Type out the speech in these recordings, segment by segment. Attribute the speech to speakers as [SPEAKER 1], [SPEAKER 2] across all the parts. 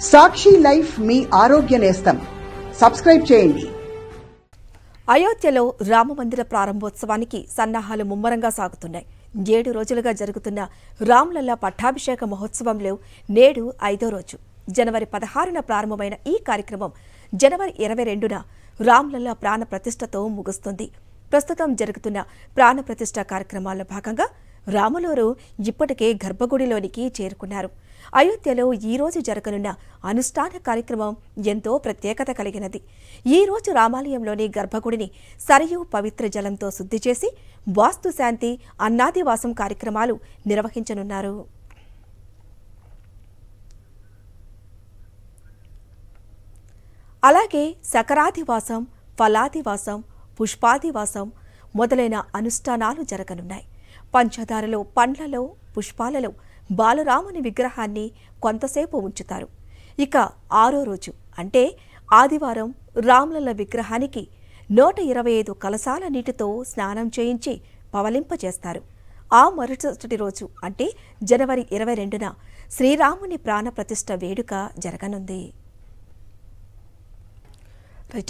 [SPEAKER 1] సాక్షి life మీ ఆరోగ్య నేస్తం. Subscribe చేయండి.
[SPEAKER 2] అయోధ్యలో రామమందిర ప్రారంభోత్సవానికి సన్నాహాలు ముమ్మరంగా సాగుతున్నాయి. ఏడు రోజులుగా జరుగుతున్న రామ్లల్లా పట్టాభిషేక మహోత్సవంలో నేడు ఐదో రోజు. జనవరి పదహారున ప్రారంభమైన ఈ కార్యక్రమం జనవరి ఇరవై రెండున రామ్లల్లా ప్రాణ ప్రతిష్టతో ముగుస్తుంది. ప్రస్తుతం జరుగుతున్న ప్రాణ ప్రతిష్ట కార్యక్రమాల్లో భాగంగా రాములూరు ఇప్పటికే గర్భగుడిలోనికి చేరుకున్నారు. అయోధ్యలో ఈ రోజు జరగనున్న అనుష్ఠాన కార్యక్రమం ఎంతో ప్రత్యేకత కలిగినది. ఈ రోజు రామాలయంలోని గర్భగుడిని సరియు పవిత్ర జలంతో శుద్ధి చేసి వాస్తు శాంతి అన్నాదివాసం కార్యక్రమాలు నిర్వహించనున్నారు. అలాగే సకరాధివాసం ఫలాదివాసం పుష్పాదివాసం మొదలైన అనుష్ఠానాలు జరగనున్నాయి. పంచదారలో పండ్లలో పుష్పాలలో బాలరాముని విగ్రహాన్ని కొంతసేపు ఉంచుతారు. ఇక ఆరో రోజు అంటే ఆదివారం రాములల విగ్రహానికి నూట ఇరవై ఐదు కలశాల నీటితో స్నానం చేయించి పవలింపజేస్తారు. ఆ మరుసటి రోజు అంటే జనవరి ఇరవై రెండున శ్రీరాముని ప్రాణప్రతిష్ఠ వేడుక జరగనుంది.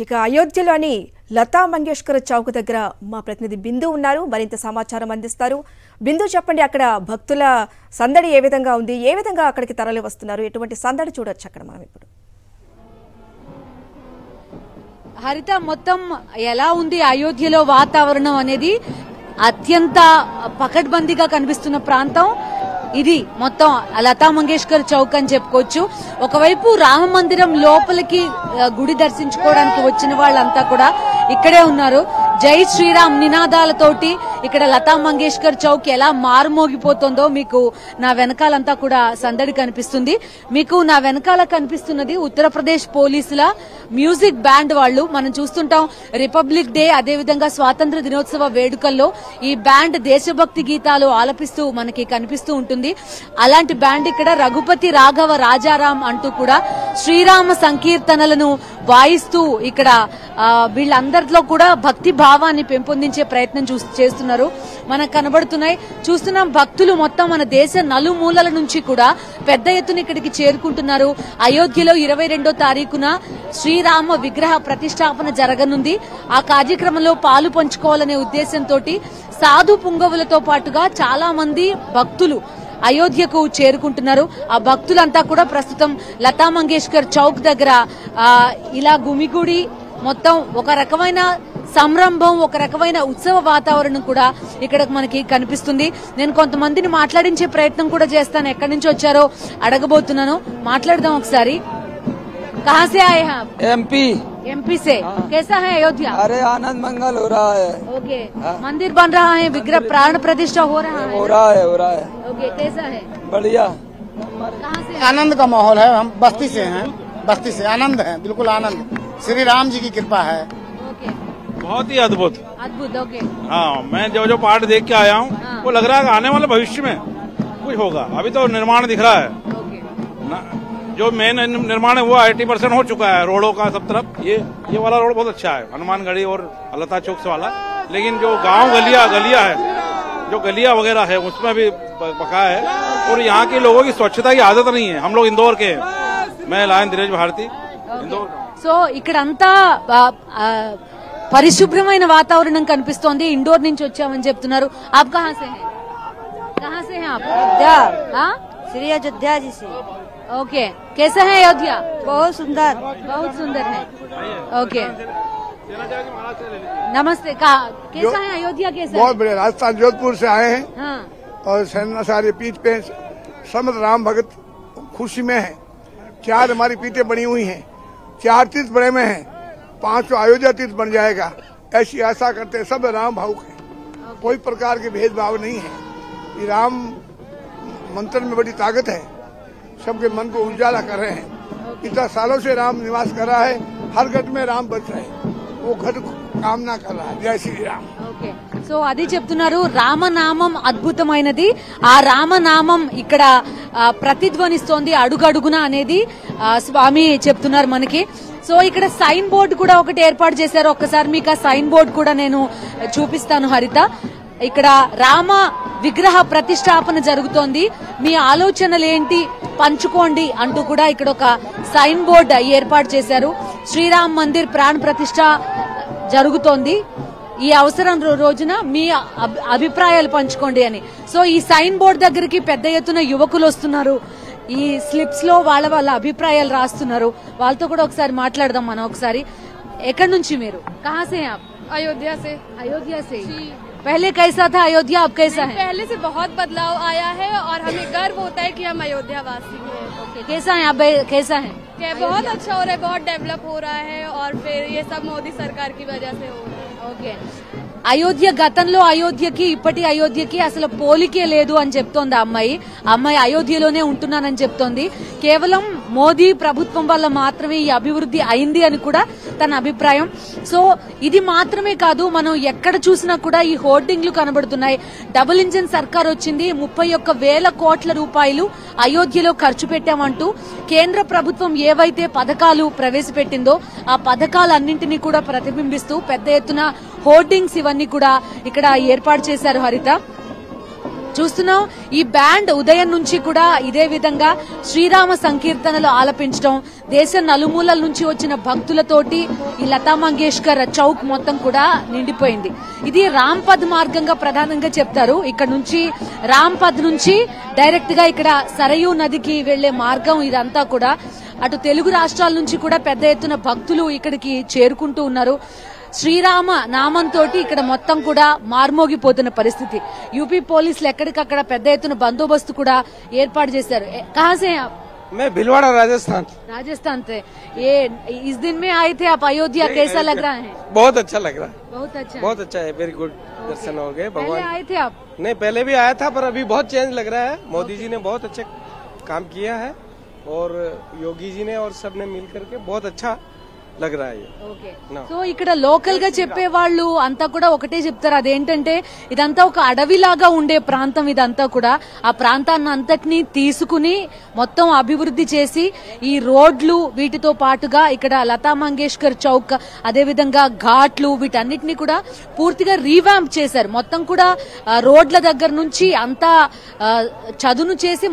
[SPEAKER 2] ఇక అయోధ్యలోని లతా మంగేష్కర్ చౌక్ దగ్గర మా ప్రతినిధి బిందు ఉన్నారు. మరింత సమాచారం అందిస్తారు. బిందు చెప్పండి అక్కడ భక్తుల సందడి ఏ విధంగా ఉంది? ఏ విధంగా అక్కడికి తరలి వస్తున్నారు? ఎటువంటి సందడి చూడొచ్చు అక్కడ మనం ఇప్పుడు.
[SPEAKER 3] హరిత మొత్తం ఎలా ఉంది అయోధ్యలో వాతావరణం అనేది? అత్యంత పకడ్బందీగా కనిపిస్తున్న ప్రాంతం. ఇది మొత్తం లతా మంగేష్కర్ చౌక్ అని చెప్పుకోవచ్చు. ఒకవైపు రామ మందిరం లోపలికి గుడి దర్శించుకోవడానికి వచ్చిన వాళ్ళంతా కూడా ఇక్కడే ఉన్నారు. జై శ్రీరామ్ నినాదాలతోటి ఇక్కడ లతా మంగేష్కర్ చౌక్ ఎలా మారుమోగిపోతుందో మీకు నా వెనకాలంతా కూడా సందడి కనిపిస్తుంది. మీకు నా వెనకాల కనిపిస్తున్నది ఉత్తరప్రదేశ్ పోలీసుల మ్యూజిక్ బ్యాండ్ వాళ్ళు. మనం చూస్తుంటాం రిపబ్లిక్ డే అదేవిధంగా స్వాతంత్ర దినోత్సవ వేడుకల్లో ఈ బ్యాండ్ దేశభక్తి గీతాలు ఆలపిస్తూ మనకి కనిపిస్తూ ఉంటుంది. అలాంటి బ్యాండ్ ఇక్కడ రఘుపతి రాఘవ రాజారాం అంటూ కూడా శ్రీరామ సంకీర్తనలను వాయిస్తూ ఇక్కడ వీళ్ళందరిలో కూడా భక్తి భావాన్ని పెంపొందించే ప్రయత్నం చూ- చేస్తున్నారు మనకు కనబడుతున్నాయి. చూస్తున్నాం భక్తులు మొత్తం మన దేశ నలుమూలల నుంచి కూడా పెద్ద ఎత్తున ఇక్కడికి చేరుకుంటున్నారు. అయోధ్యలో ఇరవై రెండో తారీఖున శ్రీరామ విగ్రహ ప్రతిష్టాపన జరగనుంది. ఆ కార్యక్రమంలో పాలు పంచుకోవాలనే ఉద్దేశంతో సాధు పుంగవులతో పాటుగా చాలా మంది భక్తులు అయోధ్యకు చేరుకుంటున్నారు. ఆ భక్తులంతా కూడా ప్రస్తుతం లతా మంగేష్కర్ చౌక్ దగ్గర ఇలా గుమిగుడి మొత్తం ఒక రకమైన సంరంభం ఒక రకమైన ఉత్సవ వాతావరణం కూడా ఇక్కడ మనకి కనిపిస్తుంది నేను కొంతమందిని మాట్లాడించే ప్రయత్నం కూడా చేస్తాను ఎక్కడి నుంచి వచ్చారో అడగబోతున్నాను మాట్లాడదాం ఒకసారి कहाँ से आए हैं आप
[SPEAKER 4] एमपी
[SPEAKER 3] एमपी से कैसा है अयोध्या
[SPEAKER 4] अरे आनंद मंगल हो रहा है
[SPEAKER 3] ओके मंदिर बन रहा है विग्रह प्राण प्रतिष्ठा हो रहा है
[SPEAKER 4] हो रहा है हो रहा है
[SPEAKER 3] ओके कैसा है
[SPEAKER 4] बढ़िया
[SPEAKER 3] कहाँ से
[SPEAKER 5] आनंद का माहौल है हम बस्ती से हैं बस्ती से आनंद है बिल्कुल आनंद श्री राम जी की कृपा है
[SPEAKER 3] ओके
[SPEAKER 6] बहुत ही अद्भुत।
[SPEAKER 3] अद्भुत ओके
[SPEAKER 6] हाँ मैं जो जो पार्ट देख के आया हूँ
[SPEAKER 3] हाँ.
[SPEAKER 6] वो लग रहा है आने वाले भविष्य में कुछ होगा। अभी तो निर्माण दिख रहा है। जो मेन निर्माण है वो एटी परसेंट हो चुका है रोडों का सब तरफ़। ये ये वाला रोड बहुत अच्छा है हनुमान गढ़ी और अलता चौक से वाला। लेकिन जो गाँव गलिया गलिया है जो गलिया वगैरह है उसमें भी पका है। और यहाँ के लोगों की स्वच्छता की आदत नहीं है। हम लोग इंदौर के हैं। मैं लायन धीरेज भारती इंदौर।
[SPEAKER 3] सो इकड़ता పరిశుభ్రమైన వాతావరణం కనిపిస్తోంది ఇండోర్ నుంచి వచ్చామని చెప్తున్నారు ఆప్ కహా సే హై కహా సే హై ఆప్
[SPEAKER 7] अयोध्या
[SPEAKER 3] हाँ
[SPEAKER 7] श्री अयोध्या जी से
[SPEAKER 3] ओके कैसा है अयोध्या
[SPEAKER 7] बहुत सुंदर
[SPEAKER 3] बहुत सुंदर है ओके नमस्ते कहा कैसा है अयोध्या कैसा
[SPEAKER 8] बहुत
[SPEAKER 3] है
[SPEAKER 8] बढ़िया राजस्थान जोधपुर से आए हैं
[SPEAKER 3] हाँ
[SPEAKER 8] और सेना सारी पीठ पे समत राम भगत खुशी में है चार हमारी पीठें बनी हुई हैं चार तीर्थ बड़े में हैं पांचों अयोध्या तीर्थ बन जाएगा ऐसी आशा करते हैं सब राम भावुक हैं कोई प्रकार के भेदभाव नहीं है ये राम मंत्र में बड़ी ताकत है सबके मन को उजाला कर रहे हैं इतना सालों से राम निवास कर रहा है हर घट में राम बच रहे हैं वो घट कामना कर रहा है जय श्री राम
[SPEAKER 3] ఓకే సో అది చెప్తున్నారు రామనామం అద్భుతమైనది ఆ రామనామం ఇక్కడ ఆ, ప్రతిధ్వనిస్తోంది అడుగడుగున అనేది ఆ, స్వామి చెప్తున్నారు మనకి సో ఇక్కడ సైన్ బోర్డు కూడా ఒకటి ఏర్పాటు చేశారు. ఒక్కసారి మీకు ఆ సైన్ బోర్డు కూడా నేను చూపిస్తాను హరిత. ఇక్కడ రామ విగ్రహ ప్రతిష్టాపన జరుగుతోంది. మీ ఆలోచనలు ఏంటి? పంచుకోండి అంటూ కూడా ఇక్కడ ఒక సైన్ బోర్డ్ ఏర్పాటు చేశారు. శ్రీరామ్ మందిర్ ప్రాణ ప్రతిష్ట జరుగుతోంది. ఈ అవసరం రోజున మీ అభి- అభిప్రాయాలు పంచుకోండి అని. సో ఈ సైన్ బోర్డ్ దగ్గరికి పెద్ద ఎత్తున యువకులు వస్తున్నారు. ఈ స్లిప్స్ లో వాళ్ళ వాళ్ళ అభిప్రాయాలు రాస్తున్నారు వాళ్ళతో కూడా ఒకసారి మాట్లాడదాం మనం ఒకసారి ఎక్కడి నుంచి మీరు కహాసే ఆప్
[SPEAKER 9] अयोध्या से
[SPEAKER 3] अयोध्या से पहले कैसा था अयोध्या अब कैसा है
[SPEAKER 9] पहले से बहुत बदलाव आया है और हमें गर्व होता है कि हम अयोध्या वासी हैं
[SPEAKER 3] कैसा है आप कैसा है
[SPEAKER 9] कि बहुत अच्छा हो रहा है बहुत डेवलप हो रहा है और फिर ये सब मोदी सरकार की वजह से हो रहा है
[SPEAKER 3] ఓకే అయోధ్య గతంలో అయోధ్యకి ఇప్పటి అయోధ్యకి అసలు పోలికే లేదు అని చెప్తోంది ఆ అమ్మాయి. అమ్మాయి అయోధ్యలోనే ఉంటున్నానని చెప్తోంది. కేవలం మోదీ ప్రభుత్వం వల్ల మాత్రమే ఈ అభివృద్ధి అయింది అని కూడా తన అభిప్రాయం. సో ఇది మాత్రమే కాదు మనం ఎక్కడ చూసినా కూడా ఈ హోర్డింగ్లు కనబడుతున్నాయి. డబుల్ ఇంజిన్ సర్కార్ వచ్చింది ముప్పై ఒక్క వేల కోట్ల రూపాయలు అయోధ్యలో ఖర్చు పెట్టామంటూ కేంద్ర ప్రభుత్వం ఏవైతే పథకాలు ప్రవేశపెట్టిందో ఆ పథకాలన్నింటినీ కూడా ప్రతిబింబిస్తూ పెద్ద ఎత్తున హోర్డింగ్స్ ఇవన్నీ కూడా ఇక్కడ ఏర్పాటు చేశారు హరిత. చూస్తున్నాం ఈ బ్యాండ్ ఉదయం నుంచి కూడా ఇదే విధంగా శ్రీరామ సంకీర్తనలు ఆలపించడం దేశ నలుమూలల నుంచి వచ్చిన భక్తులతోటి ఈ లతా మంగేష్కర్ చౌక్ మొత్తం కూడా నిండిపోయింది. ఇది రాంపద్ మార్గంగా ప్రధానంగా చెప్తారు. ఇక్కడ నుంచి రాంపద్ నుంచి డైరెక్ట్గా ఇక్కడ సరయూ నదికి వెళ్ళే మార్గం ఇదంతా కూడా. అటు తెలుగు రాష్ట్రాల నుంచి కూడా పెద్ద ఎత్తున భక్తులు ఇక్కడికి చేరుకుంటూ ఉన్నారు. శ్రీరామ నామంతో ఇక్కడ మొత్తం కూడా మార్మోగిపోతున్న పరిస్థితి యూపీ పోలీసులు ఎక్కడికక్కడ పెద్ద ఎత్తున బందోబస్తు కూడా ఏర్పాటు చేశారు ఏ- कहाँ से हैं आप
[SPEAKER 10] मैं भिलवाड़ा राजस्थान
[SPEAKER 3] राजस्थान से ये इस दिन में आए थे आप अयोध्या कैसा लग रहा है
[SPEAKER 10] बहुत अच्छा लग रहा है
[SPEAKER 3] बहुत अच्छा
[SPEAKER 10] बहुत अच्छा है वेरी गुड दर्शन हो गए
[SPEAKER 3] पहले
[SPEAKER 10] भगवान
[SPEAKER 3] आए थे आप
[SPEAKER 10] नहीं पहले भी आया था पर अभी बहुत चेंज लग रहा है मोदी जी ने बहुत अच्छे काम किया है और योगी जी ने और सब ने मिल करके बहुत अच्छा
[SPEAKER 3] సో ఇక్కడ లోకల్గా చెప్పే వాళ్ళు అంతా కూడా ఒకటే చెప్తారు. అదేంటంటే ఇదంతా ఒక అడవిలాగా ఉండే ప్రాంతం ఇదంతా కూడా. ఆ ప్రాంతాన్ని అంతటిని తీసుకుని మొత్తం అభివృద్ధి చేసి ఈ రోడ్లు వీటితో పాటుగా ఇక్కడ లతా మంగేష్కర్ చౌక్ అదేవిధంగా ఘాట్లు వీటన్నిటిని కూడా పూర్తిగా రీవ్యాంప్ చేశారు. మొత్తం కూడా రోడ్ల దగ్గర నుంచి అంతా చదును చేసి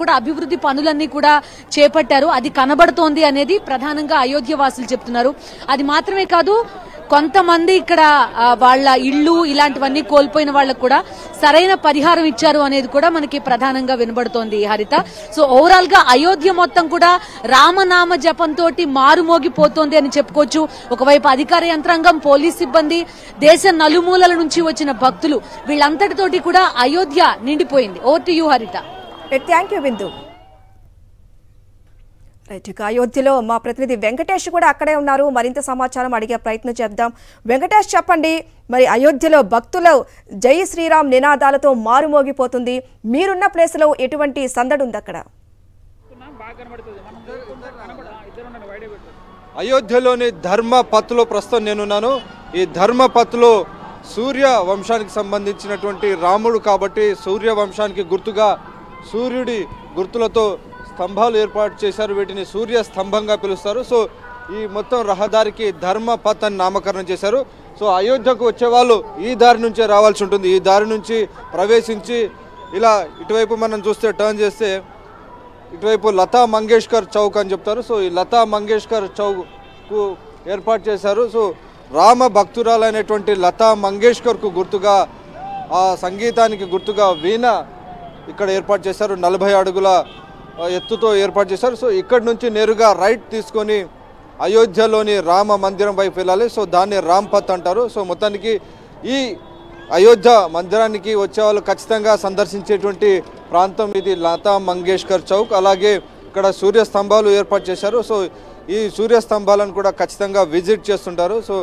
[SPEAKER 3] కూడా అభివృద్ధి పనులన్నీ కూడా చేపట్టారు. అది కనబడుతోంది అనేది ప్రధానంగా అయోధ్య వాసులు చెప్తున్నారు. అది మాత్రమే కాదు కొంతమంది ఇక్కడ వాళ్ళ ఇళ్ళు ఇలాంటివన్నీ కోల్పోయిన వాళ్ళకు కూడా సరైన పరిహారం ఇచ్చారు అనేది కూడా మనకి ప్రధానంగా వినబడుతోంది హరిత. సో ఓవరాల్గా అయోధ్య మొత్తం కూడా రామనామ జపంతో మారుమోగిపోతోంది అని చెప్పుకోవచ్చు. ఒకవైపు అధికార యంత్రాంగం పోలీస్ సిబ్బంది దేశ నలుమూలల నుంచి వచ్చిన భక్తులు వీళ్ళంతటితోటి కూడా అయోధ్య నిండిపోయింది. Over to you Haritha.
[SPEAKER 2] Thank you Bindu right ఇక అయోధ్యలో మా ప్రతినిధి వెంకటేష్ కూడా అక్కడే ఉన్నారు. మరింత సమాచారం అడిగే ప్రయత్నం చేద్దాం. వెంకటేష్ చెప్పండి. మరి అయోధ్యలో భక్తులు జై శ్రీరామ్ నినాదాలతో మారుమోగిపోతుంది. మీరున్న ప్లేస్లో ఎటువంటి సందడి ఉంది అక్కడ?
[SPEAKER 11] అయోధ్యలోని ధర్మ పత్తులో ప్రస్తుతం నేనున్నాను. ఈ ధర్మ పత్తులో సూర్య వంశానికి సంబంధించినటువంటి రాముడు కాబట్టి సూర్య వంశానికి గుర్తుగా సూర్యుడి గుర్తులతో స్తంభాలు ఏర్పాటు చేశారు. వీటిని సూర్య స్తంభంగా పిలుస్తారు. సో ఈ మొత్తం రహదారికి ధర్మపత్ అని నామకరణం చేశారు. సో అయోధ్యకు వచ్చే వాళ్ళు ఈ దారి నుంచే రావాల్సి ఉంటుంది. ఈ దారి నుంచి ప్రవేశించి ఇలా ఇటువైపు మనం చూస్తే టర్న్ చేస్తే ఇటువైపు లతా మంగేష్కర్ చౌక్ అని చెప్తారు. సో ఈ లతా మంగేష్కర్ చౌక్కు ఏర్పాటు చేశారు. సో రామ భక్తురాలైనటువంటి లతా మంగేష్కర్కు గుర్తుగా ఆ సంగీతానికి గుర్తుగా వీణ ఇక్కడ ఏర్పాటు చేశారు. నలభై అడుగుల ఎత్తుతో ఏర్పాటు చేశారు. సో ఇక్కడ నుంచి నేరుగా రైట్ తీసుకొని అయోధ్యలోని రామ మందిరం వైపు వెళ్ళాలి. సో దాన్ని రాంపత్ అంటారు. సో మొత్తానికి ఈ అయోధ్య మందిరానికి వచ్చే వాళ్ళు ఖచ్చితంగా సందర్శించేటువంటి ప్రాంతం ఇది లతా మంగేష్కర్ చౌక్. అలాగే ఇక్కడ సూర్య స్తంభాలు ఏర్పాటు చేశారు. సో ఈ సూర్య స్తంభాలను కూడా ఖచ్చితంగా విజిట్ చేస్తుంటారు. సో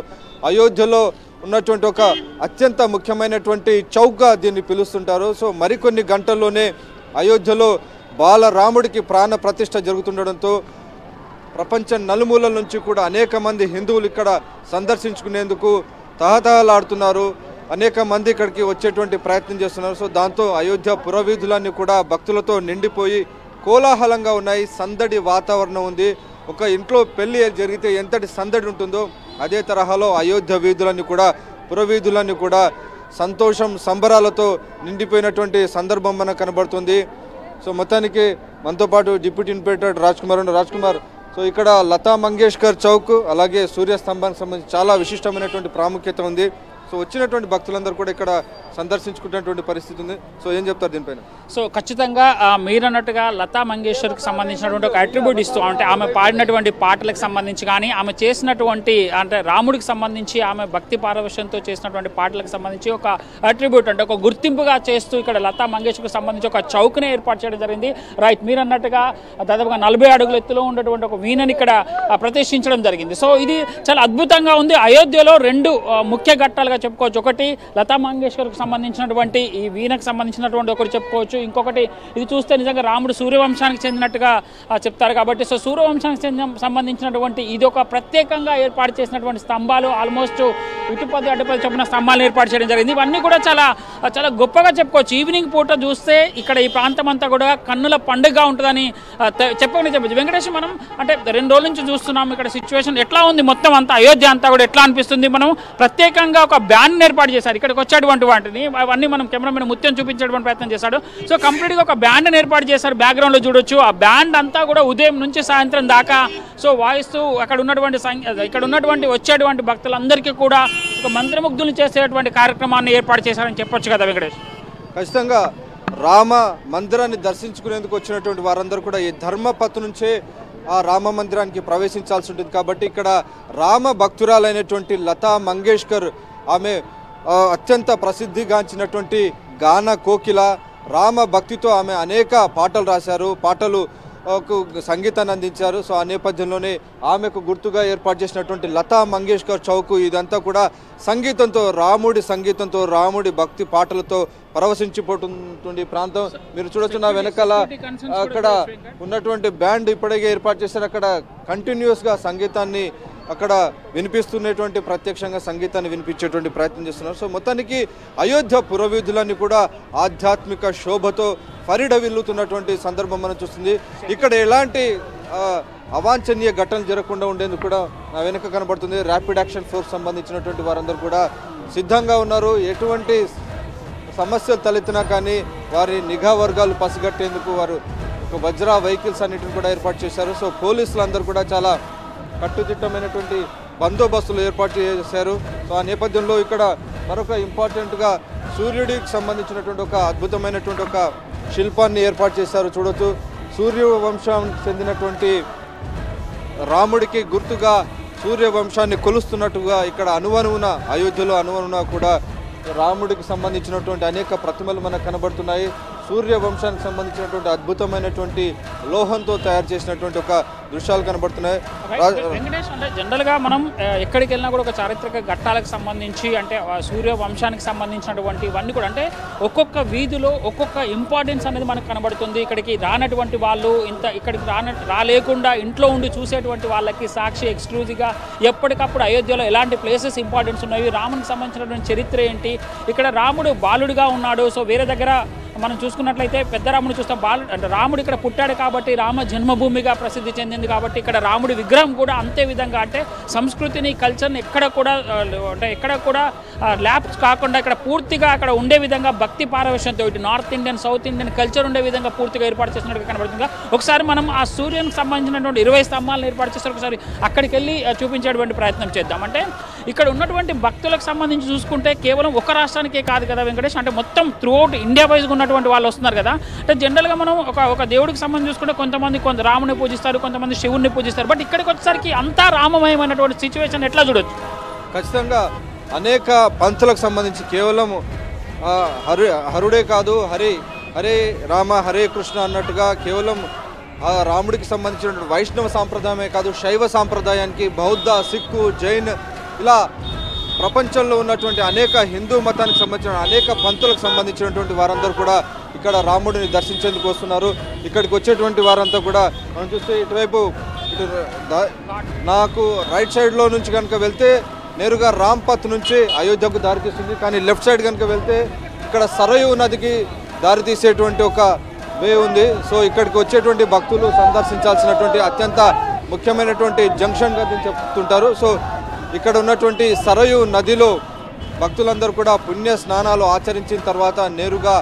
[SPEAKER 11] అయోధ్యలో ఉన్నటువంటి ఒక అత్యంత ముఖ్యమైనటువంటి చౌక్గా దీన్ని పిలుస్తుంటారు. సో మరికొన్ని గంటల్లోనే అయోధ్యలో బాలరాముడికి ప్రాణ ప్రతిష్ట జరుగుతుండడంతో ప్రపంచం నలుమూలల నుంచి కూడా అనేక మంది హిందువులు ఇక్కడ సందర్శించుకునేందుకు తహతహలాడుతున్నారు. అనేక మంది ఇక్కడికి వచ్చేటువంటి ప్రయత్నం చేస్తున్నారు. సో దాంతో అయోధ్య పురవీధులన్నీ కూడా భక్తులతో నిండిపోయి కోలాహలంగా ఉన్నాయి. సందడి వాతావరణం ఉంది. ఒక ఇంట్లో పెళ్ళి జరిగితే ఎంతటి సందడి ఉంటుందో అదే తరహాలో అయోధ్య వీధులన్నీ కూడా పురవీధులన్నీ కూడా సంతోషం సంబరాలతో నిండిపోయినటువంటి సందర్భం మనకు కనబడుతుంది. సో మొత్తానికి మనతో పాటు డిప్యూటీ ఇన్స్పెక్టర్ రాజ్ కుమార్ ఉన్న రాజ్ కుమార్ సో ఇక్కడ లతా మంగేష్కర్ చౌక్ అలాగే సూర్యస్తంభానికి సంబంధించి చాలా విశిష్టమైనటువంటి ప్రాముఖ్యత ఉంది. సో వచ్చినటువంటి భక్తులందరూ కూడా ఇక్కడ సందర్శించుకున్నటువంటి పరిస్థితి ఉంది. సో ఏం చెప్తారు దీనిపైన?
[SPEAKER 12] సో ఖచ్చితంగా మీరు మీరన్నట్టుగా లతా మంగేష్కర్కి సంబంధించినటువంటి ఒక అట్రిబ్యూట్ ఇస్తూ అంటే ఆమె పాడినటువంటి పాటలకు సంబంధించి కానీ ఆమె చేసినటువంటి అంటే రాముడికి సంబంధించి ఆమె భక్తి పారవశ్యంతో చేసినటువంటి పాటలకు సంబంధించి ఒక అట్రిబ్యూట్ అంటే ఒక గుర్తింపుగా చేస్తూ ఇక్కడ లతా మంగేష్కర్కి సంబంధించి ఒక చౌక్ని ఏర్పాటు చేయడం జరిగింది. రైట్ మీరన్నట్టుగా దాదాపుగా నలభై అడుగుల ఎత్తులో ఉన్నటువంటి ఒక వీణని ఇక్కడ ఆ, ప్రతిష్ఠించడం జరిగింది. సో ఇది చాలా అద్భుతంగా ఉంది. అయోధ్యలో రెండు ముఖ్య ఘట్టాలుగా చెప్పుకోవచ్చు. ఒకటి లతా మంగేష్కర్కు సంబంధించినటువంటి ఈ వీణకు సంబంధించినటువంటి ఒకటి చెప్పుకోవచ్చు. ఇంకొకటి ఇది చూస్తే నిజంగా రాముడు సూర్యవంశానికి చెందినట్టుగా చెప్తారు కాబట్టి. సో సూర్యవంశానికి చెందిన సంబంధించినటువంటి ఇది ఒక ప్రత్యేకంగా ఏర్పాటు చేసినటువంటి స్తంభాలు ఆల్మోస్ట్ ఇటుపది అటుపది చొప్పున స్తంభాలు ఏర్పాటు చేయడం జరిగింది. ఇవన్నీ కూడా చాలా చాలా గొప్పగా చెప్పుకోవచ్చు. ఈవినింగ్ పూట చూస్తే ఇక్కడ ఈ ప్రాంతం అంతా కూడా కన్నుల పండుగ ఉంటుందని చెప్పకుండా చెప్పచ్చు. వెంకటేష్ మనం అంటే రెండు రోజుల నుంచి చూస్తున్నాం. ఇక్కడ సిచ్యువేషన్ ఎట్లా ఉంది? మొత్తం అంతా అయోధ్య అంతా కూడా ఎట్లా అనిపిస్తుంది? మనం ప్రత్యేకంగా ఒక బ్యాన్ ఏర్పాటు చేశారు. ఇక్కడికి వచ్చేటువంటి వాటిని. అవన్నీ మనం కెమెరామెన్ ముత్యం చూపించేటువంటి ప్రయత్నం చేశాడు. సో కంప్లీట్గా ఒక బ్యాండ్ ఏర్పాటు చేశారు బ్యాక్గ్రౌండ్లో చూడొచ్చు. ఆ బ్యాండ్ అంతా కూడా ఉదయం నుంచి సాయంత్రం దాకా సో వాయిస్తూ అక్కడ ఉన్నటువంటి ఇక్కడ ఉన్నటువంటి వచ్చేటువంటి భక్తులందరికీ కూడా ఒక మంత్రముగ్ధులు చేసేటువంటి కార్యక్రమాన్ని ఏర్పాటు చేశారని చెప్పొచ్చు కదా వెంకటేష్?
[SPEAKER 11] ఖచ్చితంగా రామ మందిరాన్ని దర్శించుకునేందుకు వచ్చినటువంటి వారందరూ కూడా ఈ ధర్మపత్ నుంచే ఆ రామ మందిరానికి ప్రవేశించాల్సి ఉంటుంది. కాబట్టి ఇక్కడ రామ భక్తురాలైనటువంటి లతా మంగేష్కర్ ఆమె అత్యంత ప్రసిద్ధిగాంచినటువంటి గాన కోకిల రామ భక్తితో ఆమె అనేక పాటలు రాశారు. పాటలు సంగీతాన్ని అందించారు. సో ఆ నేపథ్యంలోనే ఆమెకు గుర్తుగా ఏర్పాటు చేసినటువంటి లతా మంగేష్కర్ చౌక్ ఇదంతా కూడా సంగీతంతో రాముడి సంగీతంతో రాముడి భక్తి పాటలతో పరవశించిపోతుంది ప్రాంతం. మీరు చూడొచ్చు నా వెనకాల అక్కడ ఉన్నటువంటి బ్యాండ్ ఇప్పటికే ఏర్పాటు చేశారు. అక్కడ కంటిన్యూస్గా సంగీతాన్ని అక్కడ వినిపిస్తున్నటువంటి ప్రత్యక్షంగా సంగీతాన్ని వినిపించేటువంటి ప్రయత్నం చేస్తున్నారు. సో మొత్తానికి అయోధ్య పురవీధులన్నీ కూడా ఆధ్యాత్మిక శోభతో పరిడవిల్లుతున్నటువంటి సందర్భం మనం చూస్తుంది. ఇక్కడ ఎలాంటి అవాంఛనీయ ఘటనలు జరగకుండా ఉండేందుకు కూడా నా వెనుక కనబడుతుంది. ర్యాపిడ్ యాక్షన్ ఫోర్స్ సంబంధించినటువంటి వారందరూ కూడా సిద్ధంగా ఉన్నారు. ఎటువంటి సమస్యలు తలెత్తినా కానీ వారి నిఘా వర్గాలు పసిగట్టేందుకు వారు వజ్ర వెహికల్స్ అన్నిటిని కూడా ఏర్పాటు చేశారు. సో పోలీసులు అందరూ కూడా చాలా కట్టుదిట్టమైనటువంటి బందోబస్తులు ఏర్పాటు చేశారు. సో ఆ నేపథ్యంలో ఇక్కడ మరొక ఇంపార్టెంట్గా సూర్యుడికి సంబంధించినటువంటి ఒక అద్భుతమైనటువంటి ఒక శిల్పాన్ని ఏర్పాటు చేశారు చూడొచ్చు. సూర్య వంశానికి చెందినటువంటి రాముడికి గుర్తుగా సూర్యవంశాన్ని కొలుస్తున్నట్టుగా ఇక్కడ అనువనువున అయోధ్యలో అనువనున కూడా రాముడికి సంబంధించినటువంటి అనేక ప్రతిమలు మనకు కనబడుతున్నాయి. సూర్య వంశానికి సంబంధించినటువంటి అద్భుతమైనటువంటి లోహంతో తయారు చేసినటువంటి ఒక దృశ్యాలు కనబడుతున్నాయి.
[SPEAKER 12] వెంకటేష్ అంటే జనరల్గా మనం ఎక్కడికి వెళ్ళినా కూడా ఒక చారిత్రక ఘట్టాలకు సంబంధించి అంటే సూర్య వంశానికి సంబంధించినటువంటి ఇవన్నీ కూడా అంటే ఒక్కొక్క వీధిలో ఒక్కొక్క ఇంపార్టెన్స్ అనేది మనకు కనబడుతుంది. ఇక్కడికి రానటువంటి వాళ్ళు ఇంత ఇక్కడికి రాన రాలేకుండా ఇంట్లో ఉండి చూసేటువంటి వాళ్ళకి సాక్షి ఎక్స్క్లూజివ్గా ఎప్పటికప్పుడు అయోధ్యలో ఎలాంటి ప్లేసెస్ ఇంపార్టెన్స్ ఉన్నాయి రామునికి సంబంధించినటువంటి చరిత్ర ఏంటి? ఇక్కడ రాముడు బాలుడిగా ఉన్నాడు. సో వేరే దగ్గర మనం చూసుకున్నట్లయితే పెద్ద రాముడు చూస్తాం. బాలు అంటే రాముడు ఇక్కడ పుట్టాడు కాబట్టి రామ జన్మభూమిగా ప్రసిద్ధి చెందింది కాబట్టి ఇక్కడ రాముడి విగ్రహం కూడా అంతే విధంగా అంటే సంస్కృతిని కల్చర్ని ఎక్కడ కూడా అంటే ఎక్కడ కూడా ల్యాబ్స్ కాకుండా ఇక్కడ పూర్తిగా అక్కడ ఉండే విధంగా భక్తి పారవేశంతో ఇటు north Indian south Indian culture ఉండే విధంగా పూర్తిగా ఏర్పాటు చేసినట్టుగా కనబడుతుంది. ఒకసారి మనం ఆ సూర్యునికి సంబంధించినటువంటి ఇరవై స్తంభాలను ఏర్పాటు చేస్తారు ఒకసారి అక్కడికి వెళ్ళి చూపించేటువంటి ప్రయత్నం చేద్దాం. అంటే ఇక్కడ ఉన్నటువంటి భక్తులకు సంబంధించి చూసుకుంటే కేవలం ఒక రాష్ట్రానికే కాదు కదా వెంకటేష్? అంటే మొత్తం త్రూఅవుట్ ఇండియా వైజ్గా ఉన్నటువంటి వాళ్ళు వస్తున్నారు కదా? అంటే జనరల్గా మనం ఒక ఒక దేవుడికి సంబంధించి చూసుకుంటే కొంతమంది కొంత రాముని పూజిస్తారు కొంతమంది శివుణ్ణి పూజిస్తారు. బట్ ఇక్కడికి వచ్చేసరికి అంతా రామమయమైనటువంటి సిచ్యువేషన్ ఎట్లా చూడొచ్చు?
[SPEAKER 11] ఖచ్చితంగా అనేక పంతులకు సంబంధించి కేవలం హరు హరుడే కాదు హరి హరే రామ హరే కృష్ణ అన్నట్టుగా కేవలం ఆ రాముడికి సంబంధించినటువంటి వైష్ణవ సాంప్రదాయమే కాదు శైవ సాంప్రదాయానికి బౌద్ధ సిక్కు జైన్ ఇలా ప్రపంచంలో ఉన్నటువంటి అనేక హిందూ మతానికి సంబంధించిన అనేక పంతులకు సంబంధించినటువంటి వారందరూ కూడా ఇక్కడ రాముడిని దర్శించేందుకు వస్తున్నారు. ఇక్కడికి వచ్చేటువంటి వారంతా కూడా మనం చూస్తే ఇటువైపు ఇటు నాకు రైట్ సైడ్లో నుంచి కనుక వెళ్తే నేరుగా రాంపత్ నుంచి అయోధ్యకు దారితీస్తుంది కానీ లెఫ్ట్ సైడ్ కనుక వెళ్తే ఇక్కడ సరయు నదికి దారితీసేటువంటి ఒక వే ఉంది. సో ఇక్కడికి వచ్చేటువంటి భక్తులు సందర్శించాల్సినటువంటి అత్యంత ముఖ్యమైనటువంటి జంక్షన్గా దీన్ని చెప్తుంటారు. సో ఇక్కడ ఉన్నటువంటి సరయు నదిలో భక్తులందరూ కూడా పుణ్య స్నానాలు ఆచరించిన తర్వాత నేరుగా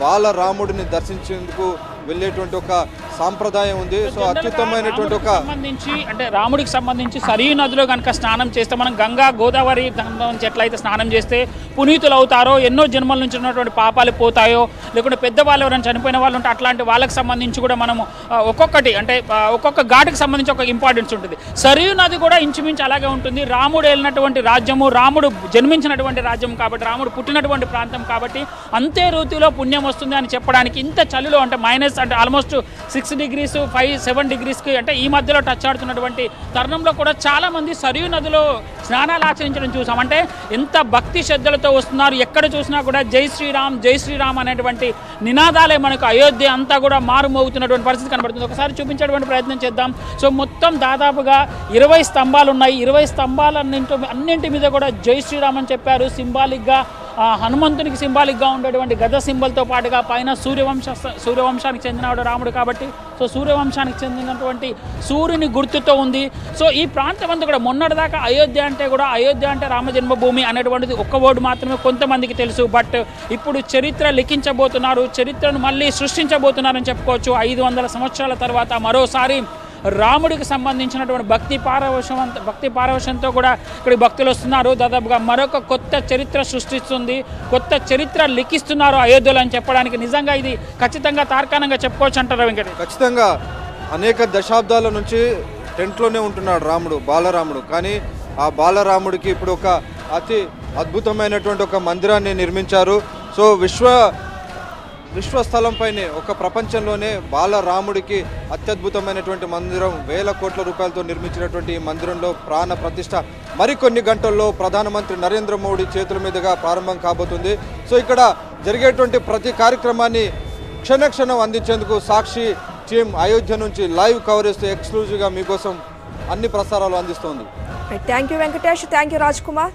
[SPEAKER 11] బాలరాముడిని దర్శించేందుకు వెళ్ళేటువంటి ఒక సాంప్రదాయం ఉంది. సో అత్యుత్తమైనటువంటి ఒక
[SPEAKER 12] సంబంధించి అంటే రాముడికి సంబంధించి సరియు నదిలో కనుక స్నానం చేస్తే మనం గంగా గోదావరి నుంచి ఎట్లయితే స్నానం చేస్తే పునీతులు అవుతారో ఎన్నో జన్మల నుంచి ఉన్నటువంటి పాపాలు పోతాయో లేకుంటే పెద్దవాళ్ళు ఎవరైనా చనిపోయిన వాళ్ళు ఉంటే అట్లాంటి వాళ్ళకి సంబంధించి కూడా మనము ఒక్కొక్కటి అంటే ఒక్కొక్క ఘాటుకి సంబంధించి ఒక ఇంపార్టెన్స్ ఉంటుంది. సరియు నది కూడా ఇంచుమించు అలాగే ఉంటుంది. రాముడు వెళ్ళినటువంటి రాజ్యము రాముడు జన్మించినటువంటి రాజ్యం కాబట్టి రాముడు పుట్టినటువంటి ప్రాంతం కాబట్టి అంతే రీతిలో పుణ్యం వస్తుంది అని చెప్పడానికి ఇంత చలిలో అంటే మైనస్ అంటే almost six degrees five seven డిగ్రీస్కి అంటే ఈ మధ్యలో టచ్ ఆడుతున్నటువంటి తరుణంలో కూడా చాలామంది సరియు నదిలో స్నానాలు ఆచరించడం చూసాం. అంటే ఎంత భక్తి శ్రద్ధలతో వస్తున్నారు. ఎక్కడ చూసినా కూడా జై శ్రీరామ్ జై శ్రీరామ్ అనేటువంటి నినాదాలే మనకు అయోధ్య అంతా కూడా మారుమోగుతున్నటువంటి పరిస్థితి కనబడుతుంది. ఒకసారి చూపించేటువంటి ప్రయత్నం చేద్దాం. సో మొత్తం దాదాపుగా ఇరవై స్తంభాలు ఉన్నాయి ఇరవై స్తంభాలన్నింటి అన్నింటి మీద కూడా జై శ్రీరామ్ అని చెప్పారు. సింబాలిక్గా హనుమంతునికి సింబాలిక్గా ఉండేటువంటి గద సింబల్తో పాటుగా పైన సూర్యవంశ సూర్యవంశానికి చెందినవాడు రాముడు కాబట్టి సో సూర్యవంశానికి చెందినటువంటి సూర్యుని గుర్తుతో ఉంది. సో ఈ ప్రాంతం అంతా కూడా మొన్నటిదాకా అయోధ్య అంటే కూడా అయోధ్య అంటే రామ జన్మభూమి అనేటువంటిది ఒక్క ఓటు మాత్రమే కొంతమందికి తెలుసు. బట్ ఇప్పుడు చరిత్ర లిఖించబోతున్నారు చరిత్రను మళ్ళీ సృష్టించబోతున్నారని చెప్పుకోవచ్చు. ఐదు వందల సంవత్సరాల తర్వాత మరోసారి రాముడికి సంబంధించినటువంటి భక్తి పారవశం భక్తి పారవశంతో కూడా ఇక్కడికి భక్తులు వస్తున్నారు. దాదాపుగా మరొక కొత్త చరిత్ర సృష్టిస్తుంది. కొత్త చరిత్ర లిఖిస్తున్నారు అయోధ్యలో అని చెప్పడానికి. నిజంగా ఇది ఖచ్చితంగా తార్కాణంగా చెప్పుకోవచ్చు అంటారు వెంకట
[SPEAKER 11] ఖచ్చితంగా అనేక దశాబ్దాల నుంచి టెంట్లోనే ఉంటున్నాడు రాముడు బాలరాముడు. కానీ ఆ బాలరాముడికి ఇప్పుడు ఒక అతి అద్భుతమైనటువంటి ఒక మందిరాన్ని నిర్మించారు. సో విశ్వ విశ్వస్థలంపైనే ఒక ప్రపంచంలోనే బాలరాముడికి అత్యద్భుతమైనటువంటి మందిరం వేల కోట్ల రూపాయలతో నిర్మించినటువంటి ఈ మందిరంలో ప్రాణ ప్రతిష్ట మరికొన్ని గంటల్లో ప్రధానమంత్రి నరేంద్ర మోడీ చేతుల మీదుగా ప్రారంభం కాబోతుంది. సో ఇక్కడ జరిగేటువంటి ప్రతి కార్యక్రమాన్ని క్షణక్షణం అందించేందుకు సాక్షి టీం అయోధ్య నుంచి లైవ్ కవరేజ్తో ఎక్స్క్లూజివ్గా మీకోసం అన్ని ప్రసారాలు అందిస్తోంది.
[SPEAKER 2] Thank you Venkatesh thank you Raj Kumar